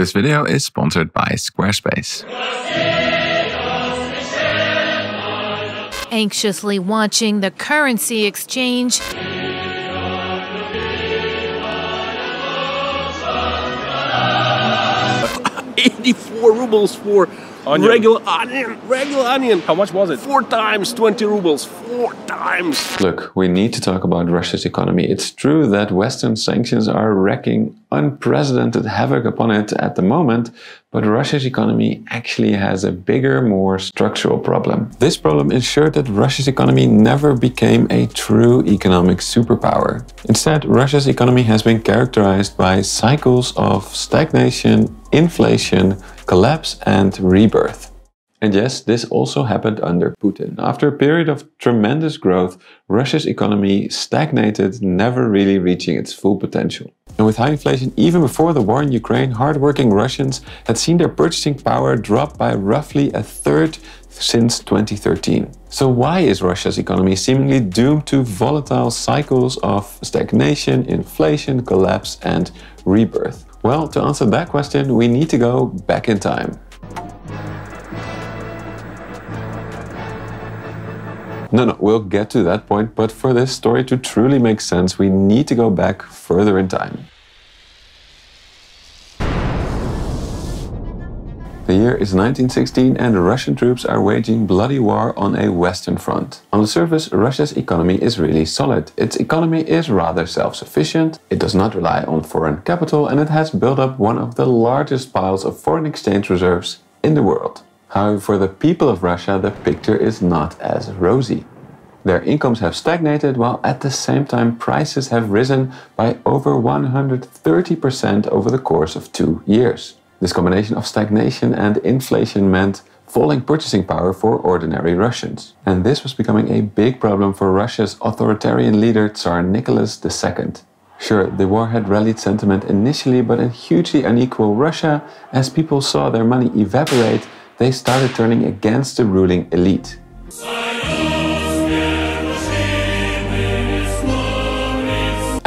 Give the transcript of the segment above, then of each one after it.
This video is sponsored by Squarespace. Anxiously watching the currency exchange. 84 rubles for Onion. regular onion. Regular onion. How much was it? Four times 20 rubles. Four times. Look, we need to talk about Russia's economy. It's true that Western sanctions are wreaking unprecedented havoc upon it at the moment, but Russia's economy actually has a bigger, more structural problem. This problem ensured that Russia's economy never became a true economic superpower. Instead, Russia's economy has been characterized by cycles of stagnation, inflation, collapse, and rebirth. And yes, this also happened under Putin. After a period of tremendous growth, Russia's economy stagnated, never really reaching its full potential. And with high inflation, even before the war in Ukraine, hardworking Russians had seen their purchasing power drop by roughly a third since 2013. So why is Russia's economy seemingly doomed to volatile cycles of stagnation, inflation, collapse, and rebirth? Well, to answer that question, we need to go back in time. No, no, we'll get to that point, but for this story to truly make sense, we need to go back further in time. The year is 1916 and Russian troops are waging bloody war on a western front. On the surface, Russia's economy is really solid. Its economy is rather self-sufficient, it does not rely on foreign capital and it has built up one of the largest piles of foreign exchange reserves in the world. However, for the people of Russia, the picture is not as rosy. Their incomes have stagnated while at the same time prices have risen by over 130% over the course of two years. This combination of stagnation and inflation meant falling purchasing power for ordinary Russians. And this was becoming a big problem for Russia's authoritarian leader Tsar Nicholas II. Sure, the war had rallied sentiment initially, but in hugely unequal Russia, as people saw their money evaporate, they started turning against the ruling elite.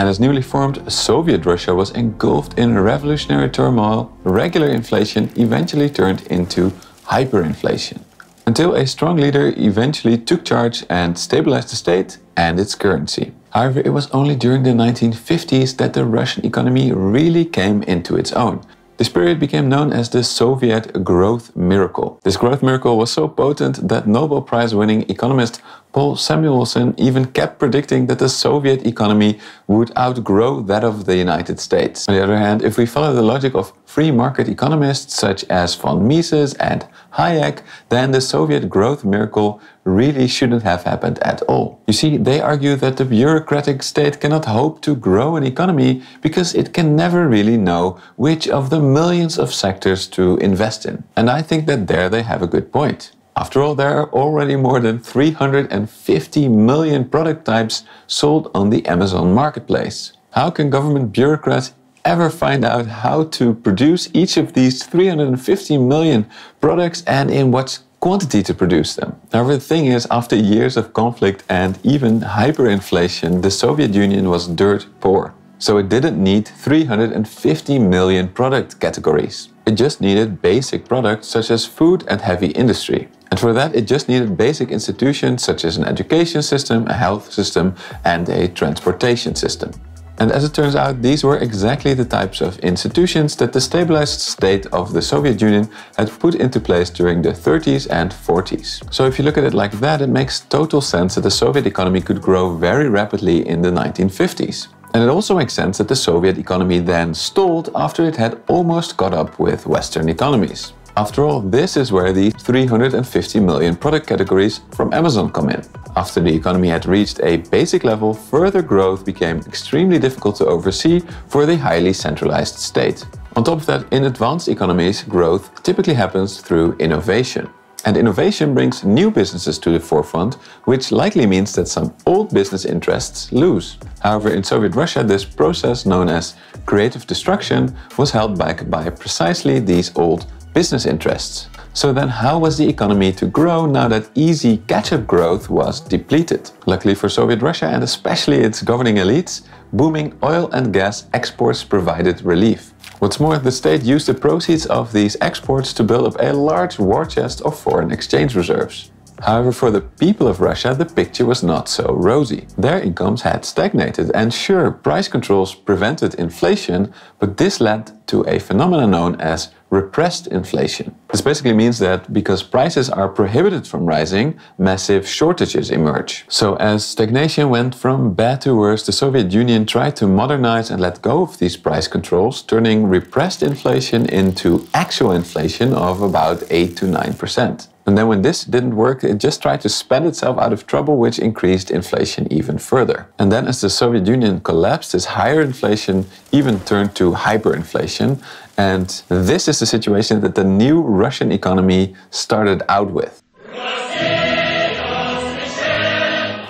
And as newly formed Soviet Russia was engulfed in revolutionary turmoil, regular inflation eventually turned into hyperinflation. Until a strong leader eventually took charge and stabilized the state and its currency. However, it was only during the 1950s that the Russian economy really came into its own. This period became known as the Soviet growth miracle. This growth miracle was so potent that Nobel Prize winning economist Paul Samuelson even kept predicting that the Soviet economy would outgrow that of the United States. On the other hand, if we follow the logic of free market economists such as von Mises and Hayek, then the Soviet growth miracle really shouldn't have happened at all. You see, they argue that the bureaucratic state cannot hope to grow an economy because it can never really know which of the millions of sectors to invest in. And I think that there they have a good point. After all, there are already more than 350 million product types sold on the Amazon marketplace. How can government bureaucrats ever find out how to produce each of these 350 million products and in what quantity to produce them? However, the thing is, after years of conflict and even hyperinflation, the Soviet Union was dirt poor. So it didn't need 350 million product categories. It just needed basic products such as food and heavy industry. And for that, it just needed basic institutions such as an education system, a health system, and a transportation system. And as it turns out, these were exactly the types of institutions that the stabilized state of the Soviet Union had put into place during the 30s and 40s. So if you look at it like that, it makes total sense that the Soviet economy could grow very rapidly in the 1950s. And it also makes sense that the Soviet economy then stalled after it had almost caught up with Western economies. After all, this is where the 350 million product categories from Amazon come in. After the economy had reached a basic level, further growth became extremely difficult to oversee for the highly centralized state. On top of that, in advanced economies, growth typically happens through innovation. And innovation brings new businesses to the forefront, which likely means that some old business interests lose. However, in Soviet Russia, this process known as creative destruction was held back by precisely these old business interests. So then how was the economy to grow now that easy catch-up growth was depleted? Luckily for Soviet Russia and especially its governing elites, booming oil and gas exports provided relief. What's more, the state used the proceeds of these exports to build up a large war chest of foreign exchange reserves. However, for the people of Russia, the picture was not so rosy. Their incomes had stagnated, and sure, price controls prevented inflation, but this led to a phenomenon known as repressed inflation. This basically means that because prices are prohibited from rising, massive shortages emerge. So as stagnation went from bad to worse, the Soviet Union tried to modernize and let go of these price controls, turning repressed inflation into actual inflation of about 8 to 9%. And then when this didn't work, it just tried to spend itself out of trouble, which increased inflation even further. And then as the Soviet Union collapsed, this higher inflation even turned to hyperinflation. And this is the situation that the new Russian economy started out with.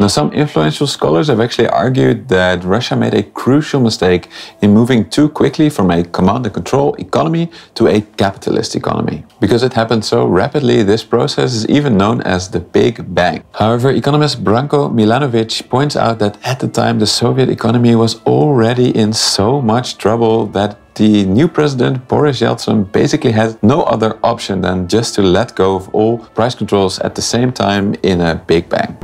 Now, some influential scholars have actually argued that Russia made a crucial mistake in moving too quickly from a command and control economy to a capitalist economy. Because it happened so rapidly, this process is even known as the Big Bang. However, economist Branko Milanovic points out that at the time the Soviet economy was already in so much trouble that the new president, Boris Yeltsin, basically had no other option than just to let go of all price controls at the same time in a big bang.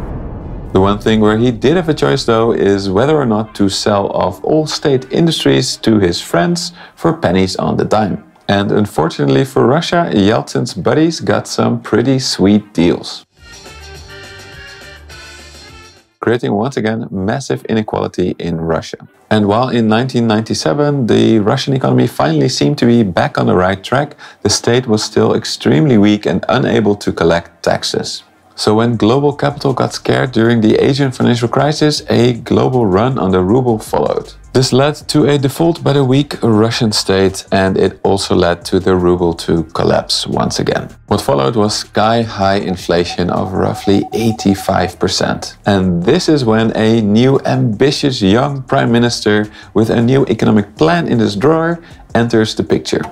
The one thing where he did have a choice though is whether or not to sell off all state industries to his friends for pennies on the dime. And unfortunately for Russia, Yeltsin's buddies got some pretty sweet deals. Creating once again massive inequality in Russia. And while in 1997 the Russian economy finally seemed to be back on the right track, the state was still extremely weak and unable to collect taxes. So when global capital got scared during the Asian financial crisis, a global run on the ruble followed. This led to a default by the weak Russian state and it also led to the ruble to collapse once again. What followed was sky-high inflation of roughly 85%. And this is when a new ambitious young prime minister with a new economic plan in his drawer enters the picture.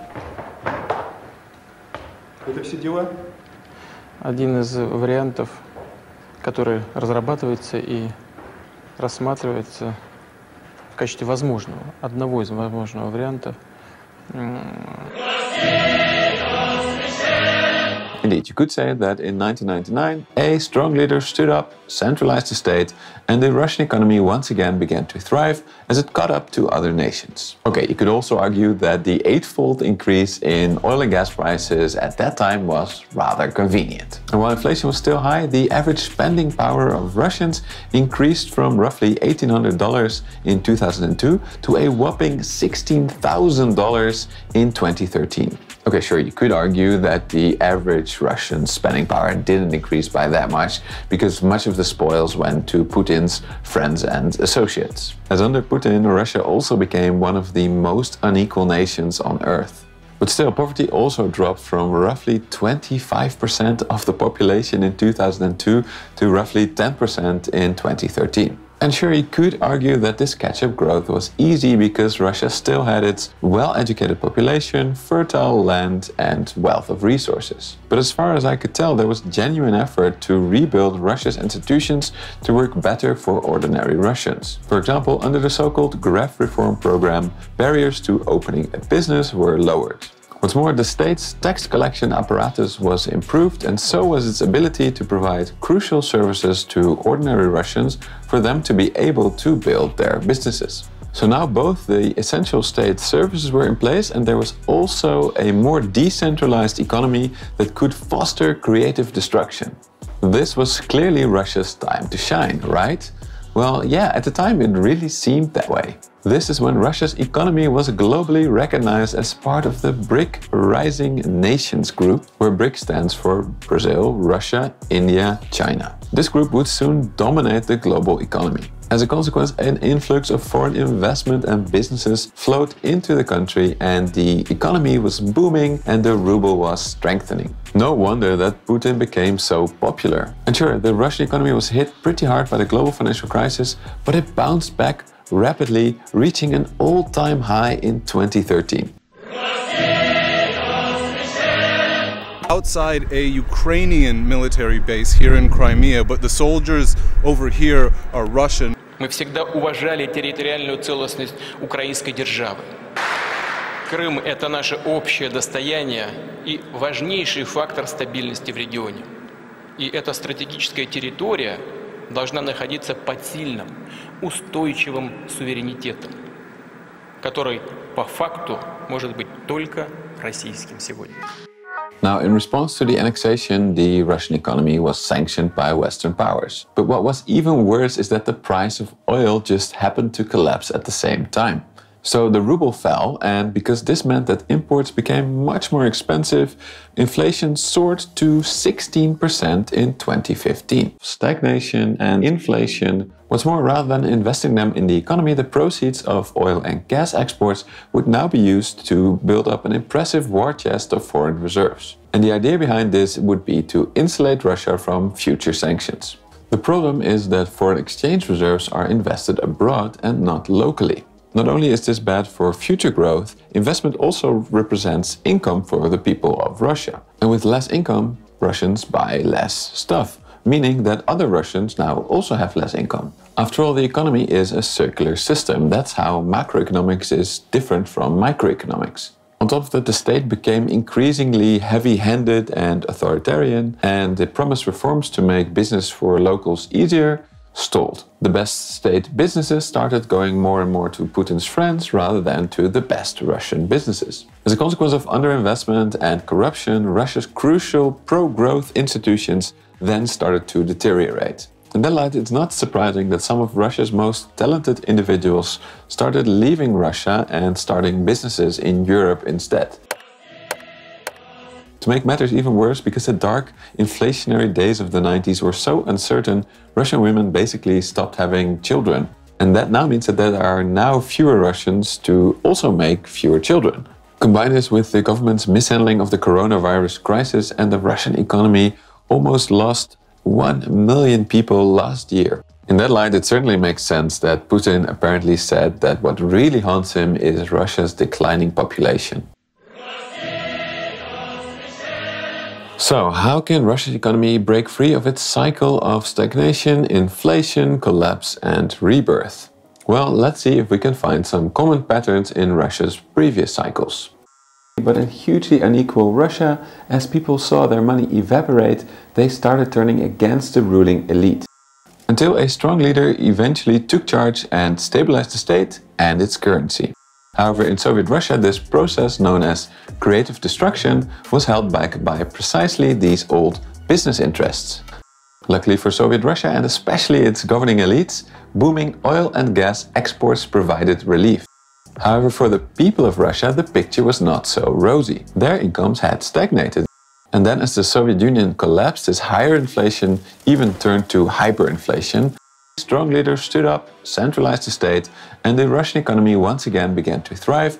Один из вариантов, который разрабатывается и рассматривается в качестве возможного, одного из возможного вариантов. Indeed, you could say that in 1999, a strong leader stood up, centralized the state, and the Russian economy once again began to thrive as it caught up to other nations. Okay, you could also argue that the eightfold increase in oil and gas prices at that time was rather convenient. And while inflation was still high, the average spending power of Russians increased from roughly $1,800 in 2002 to a whopping $16,000 in 2013. Okay, sure, you could argue that the average Russian spending power didn't increase by that much because much of the spoils went to Putin's friends and associates. As under Putin, Russia also became one of the most unequal nations on earth. But still, poverty also dropped from roughly 25% of the population in 2002 to roughly 10% in 2013. And sure, you could argue that this catch-up growth was easy because Russia still had its well-educated population, fertile land and wealth of resources. But as far as I could tell, there was genuine effort to rebuild Russia's institutions to work better for ordinary Russians. For example, under the so-called Gref reform program, barriers to opening a business were lowered. What's more, the state's tax collection apparatus was improved and so was its ability to provide crucial services to ordinary Russians for them to be able to build their businesses. So now both the essential state services were in place and there was also a more decentralized economy that could foster creative destruction. This was clearly Russia's time to shine, right? Well, yeah, at the time it really seemed that way. This is when Russia's economy was globally recognized as part of the BRIC Rising Nations Group, where BRIC stands for Brazil, Russia, India, China. This group would soon dominate the global economy. As a consequence, an influx of foreign investment and businesses flowed into the country and the economy was booming and the ruble was strengthening. No wonder that Putin became so popular. And sure, the Russian economy was hit pretty hard by the global financial crisis, but it bounced back rapidly, reaching an all-time high in 2013. outside a Ukrainian military base here in Crimea, but the soldiers over here are Russian. Мы всегда уважали территориальную целостность украинской державы. Крым – это наше общее достояние и важнейший фактор стабильности в регионе. И эта стратегическая территория должна находиться под сильным, устойчивым суверенитетом, который по факту может быть только российским сегодня. Now, in response to the annexation, the Russian economy was sanctioned by Western powers. But what was even worse is that the price of oil just happened to collapse at the same time. So the ruble fell, and because this meant that imports became much more expensive, inflation soared to 16% in 2015. Stagnation and inflation What's more, rather than investing them in the economy, the proceeds of oil and gas exports would now be used to build up an impressive war chest of foreign reserves. And the idea behind this would be to insulate Russia from future sanctions. The problem is that foreign exchange reserves are invested abroad and not locally. Not only is this bad for future growth, investment also represents income for the people of Russia. And with less income, Russians buy less stuff, meaning that other Russians now also have less income. After all, the economy is a circular system. That's how macroeconomics is different from microeconomics. On top of that, the state became increasingly heavy handed and authoritarian, and the promised reforms to make business for locals easier stalled. The best state businesses started going more and more to Putin's friends rather than to the best Russian businesses. As a consequence of underinvestment and corruption, Russia's crucial pro growth institutions then started to deteriorate. In that light, it's not surprising that some of Russia's most talented individuals started leaving Russia and starting businesses in Europe instead. To make matters even worse, because the dark, inflationary days of the 90s were so uncertain, Russian women basically stopped having children. And that now means that there are now fewer Russians to also make fewer children. Combine this with the government's mishandling of the coronavirus crisis, and the Russian economy almost lost 1 million people last year. In that light, it certainly makes sense that Putin apparently said that what really haunts him is Russia's declining population. So, how can Russia's economy break free of its cycle of stagnation, inflation, collapse, and rebirth? Well, let's see if we can find some common patterns in Russia's previous cycles. But in hugely unequal Russia, as people saw their money evaporate, they started turning against the ruling elite. Until a strong leader eventually took charge and stabilized the state and its currency. However, in Soviet Russia, this process, known as creative destruction, was held back by precisely these old business interests. Luckily for Soviet Russia and especially its governing elites, booming oil and gas exports provided relief. However, for the people of Russia, the picture was not so rosy. Their incomes had stagnated. And then as the Soviet Union collapsed, this higher inflation even turned to hyperinflation, Strong leaders stood up, centralized the state, and the Russian economy once again began to thrive.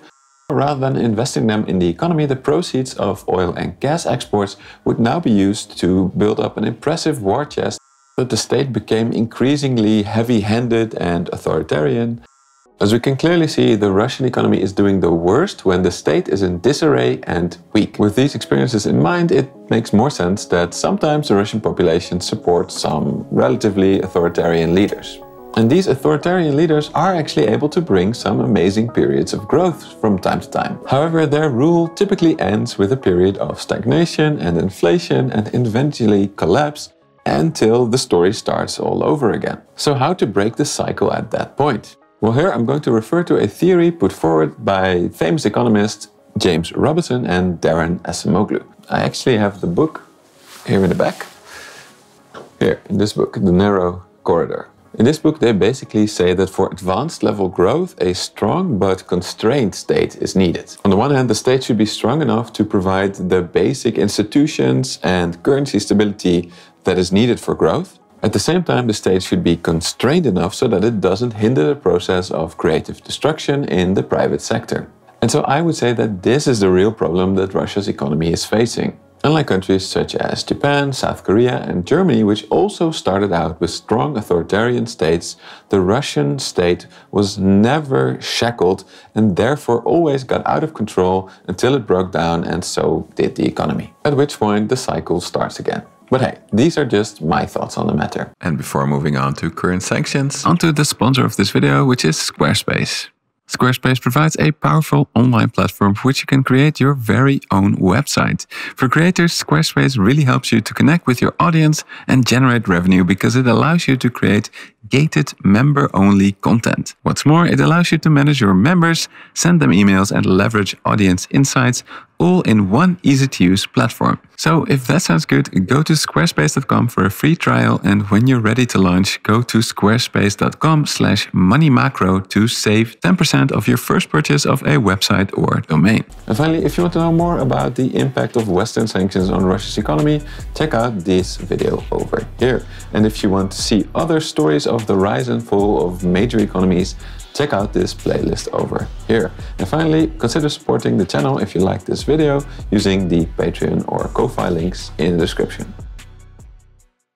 Rather than investing them in the economy, the proceeds of oil and gas exports would now be used to build up an impressive war chest. But the state became increasingly heavy handed and authoritarian. As we can clearly see, the Russian economy is doing the worst when the state is in disarray and weak. With these experiences in mind, it makes more sense that sometimes the Russian population supports some relatively authoritarian leaders. And these authoritarian leaders are actually able to bring some amazing periods of growth from time to time. However, their rule typically ends with a period of stagnation and inflation and eventually collapse until the story starts all over again. So how to break the cycle at that point? Well, here I'm going to refer to a theory put forward by famous economists James Robinson and Daron Acemoglu. I actually have the book here in the back. Here, in this book, The Narrow Corridor. In this book, they basically say that for advanced level growth, a strong but constrained state is needed. On the one hand, the state should be strong enough to provide the basic institutions and currency stability that is needed for growth. At the same time, the state should be constrained enough so that it doesn't hinder the process of creative destruction in the private sector. And so I would say that this is the real problem that Russia's economy is facing. Unlike countries such as Japan, South Korea, and Germany, which also started out with strong authoritarian states, the Russian state was never shackled and therefore always got out of control until it broke down, and so did the economy. At which point the cycle starts again. But hey, these are just my thoughts on the matter. And before moving on to current sanctions, onto the sponsor of this video, which is Squarespace. Squarespace provides a powerful online platform for which you can create your very own website. For creators, Squarespace really helps you to connect with your audience and generate revenue because it allows you to create gated member only content. What's more, it allows you to manage your members, send them emails, and leverage audience insights all in one easy to use platform. So if that sounds good, go to squarespace.com for a free trial. And when you're ready to launch, go to squarespace.com slash moneymacro to save 10% of your first purchase of a website or domain. And finally, if you want to know more about the impact of Western sanctions on Russia's economy, check out this video over here. And if you want to see other stories of the rise and fall of major economies, check out this playlist over here. And finally, consider supporting the channel if you like this video using the Patreon or Ko-Fi links in the description.